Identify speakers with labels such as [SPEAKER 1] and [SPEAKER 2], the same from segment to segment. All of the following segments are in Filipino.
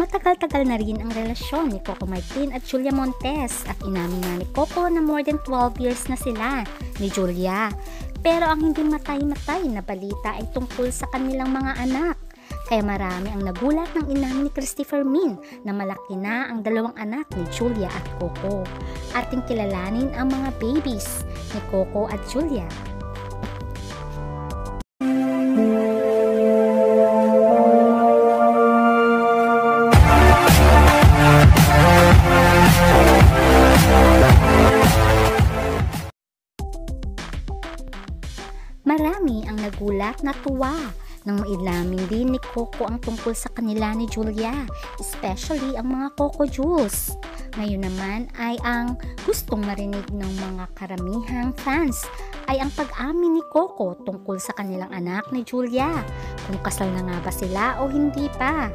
[SPEAKER 1] Matagal-tagal na rin ang relasyon ni Coco Martin at Julia Montes at inamin na ni Coco na more than 12 years na sila ni Julia. Pero ang hindi matay-matay na balita ay tungkol sa kanilang mga anak. Kaya marami ang nagulat ng inamin ni Christopher Min na malaki na ang dalawang anak ni Julia at Coco. Ating kilalanin ang mga babies ni Coco at Julia. Marami ang nagulat na tuwa nang mailamin din ni Coco ang tungkol sa kanila ni Julia, especially ang mga Coco Jules. Ngayon naman ay ang gustong marinig ng mga karamihang fans ay ang pag-amin ni Coco tungkol sa kanilang anak ni Julia, kung kasal na nga ba sila o hindi pa.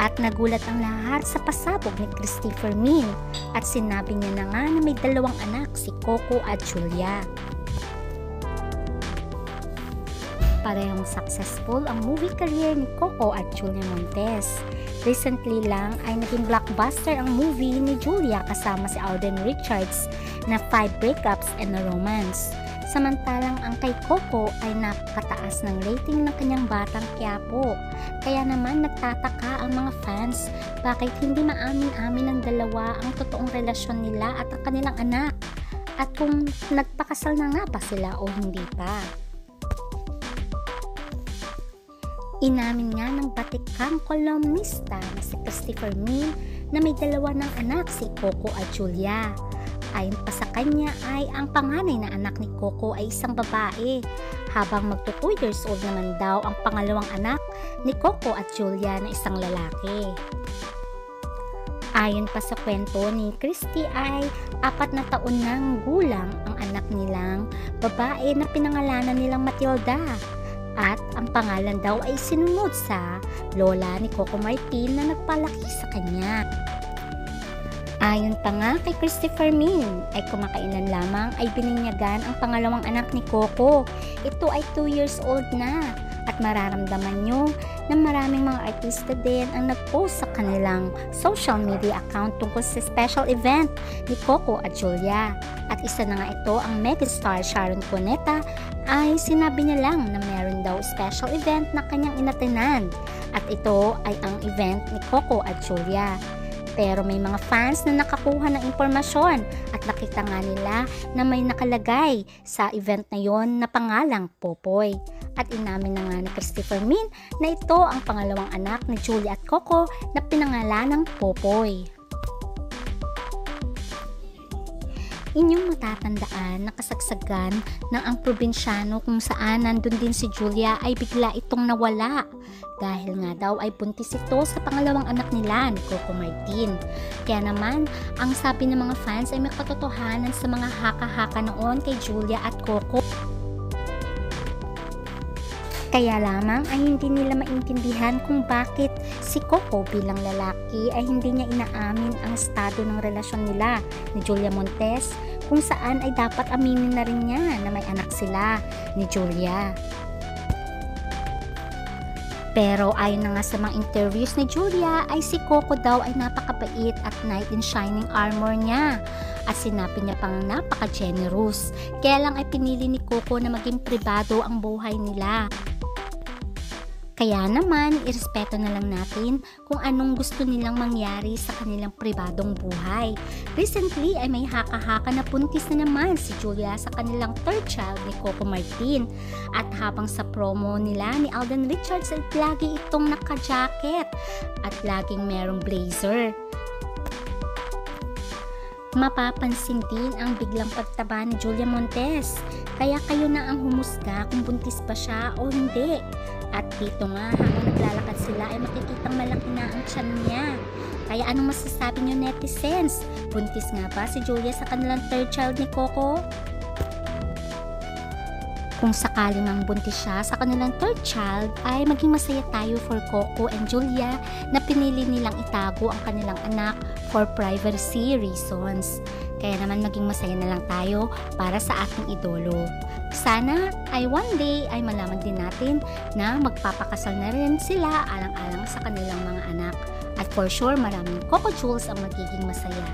[SPEAKER 1] At nagulat ang lahat sa pasabog ni Christopher Min at sinabi niya na nga na may dalawang anak si Coco at Julia. Parehong successful ang movie career ni Coco at Julia Montes. Recently lang ay naging blockbuster ang movie ni Julia kasama si Alden Richards na Five Breakups and a Romance. Samantalang ang kay Coco ay napakataas ng rating ng kanyang batang Quiapo. Kaya naman nagtataka ang mga fans bakit hindi maamin-amin ng dalawa ang totoong relasyon nila at ang kanilang anak at kung nagpakasal na nga ba sila o hindi pa. Inamin nga ng batikang kolumnista na si Christopher Min na may dalawa ng anak si Coco at Julia. Ayon pa sa kanya ay ang panganay na anak ni Coco ay isang babae, habang magto 2 years old naman daw ang pangalawang anak ni Coco at Julia na isang lalaki. Ayon pa sa kwento ni Christy ay apat na taon nang gulang ang anak nilang babae na pinangalanan nilang Matilda at ang pangalan daw ay sinunod sa lola ni Coco Martin na nagpalaki sa kanya. Ayon pa nga kay Christopher Min, ay kumakailan lamang ay bininyagan ang pangalawang anak ni Coco. Ito ay 2 years old na at mararamdaman nyo na maraming mga artista din ang nag-post sa kanilang social media account tungkol sa special event ni Coco at Julia. At isa na nga ito ang megastar Sharon Cuneta ay sinabi niya lang na meron daw special event na kanyang inatenan at ito ay ang event ni Coco at Julia. Pero may mga fans na nakakuha ng impormasyon at nakita nga nila na may nakalagay sa event na yon na pangalang Popoy. At inamin na nga ni Christopher Min na ito ang pangalawang anak ni Julie at Coco na pinangalan ng Popoy. inyong matatandaan na kasagsagan ng ang probinsyano kung saan nandun din si Julia ay bigla itong nawala dahil nga daw ay buntis ito sa pangalawang anak nila ni Coco Martin. Kaya naman, ang sabi ng mga fans ay may katotohanan sa mga haka-haka noon kay Julia at Coco. Kaya lamang ay hindi nila maintindihan kung bakit si Coco bilang lalaki ay hindi niya inaamin ang estado ng relasyon nila ni Julia Montes kung saan ay dapat aminin na rin niya na may anak sila ni Julia. Pero ayon na nga sa mga interviews ni Julia ay si Coco daw ay napakabait at knight in shining armor niya at sinabi niya pang napaka-generous. Kaya lang ay pinili ni Coco na maging pribado ang buhay nila. Kaya naman, irespeto na lang natin kung anong gusto nilang mangyari sa kanilang pribadong buhay. Recently ay may haka-haka na puntis na naman si Julia sa kanilang third child ni Coco Martin. At habang sa promo nila ni Alden Richards ay lagi itong naka-jacket at laging merong blazer. Mapapansin din ang biglang pagtaba ni Julia Montes. Kaya kayo na ang humusga kung buntis ba siya o hindi. At dito nga, habang naglalakad sila ay makikitang malaki na ang tiyan niya. Kaya anong masasabi niyo netizens? Buntis nga ba si Julia sa kanilang third child ni Coco? Kung sakali mang buntis siya sa kanilang third child, ay maging masaya tayo for Coco and Julia na pinili nilang itago ang kanilang anak for privacy reasons. Kaya naman maging masaya na lang tayo para sa ating idolo. Sana ay one day ay malaman din natin na magpapakasal na rin sila alang-alang sa kanilang mga anak. At for sure, maraming Coco Jules ang magiging masaya.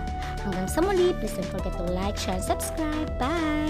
[SPEAKER 1] Hanggang sa muli, please don't forget to like, share, and subscribe. Bye!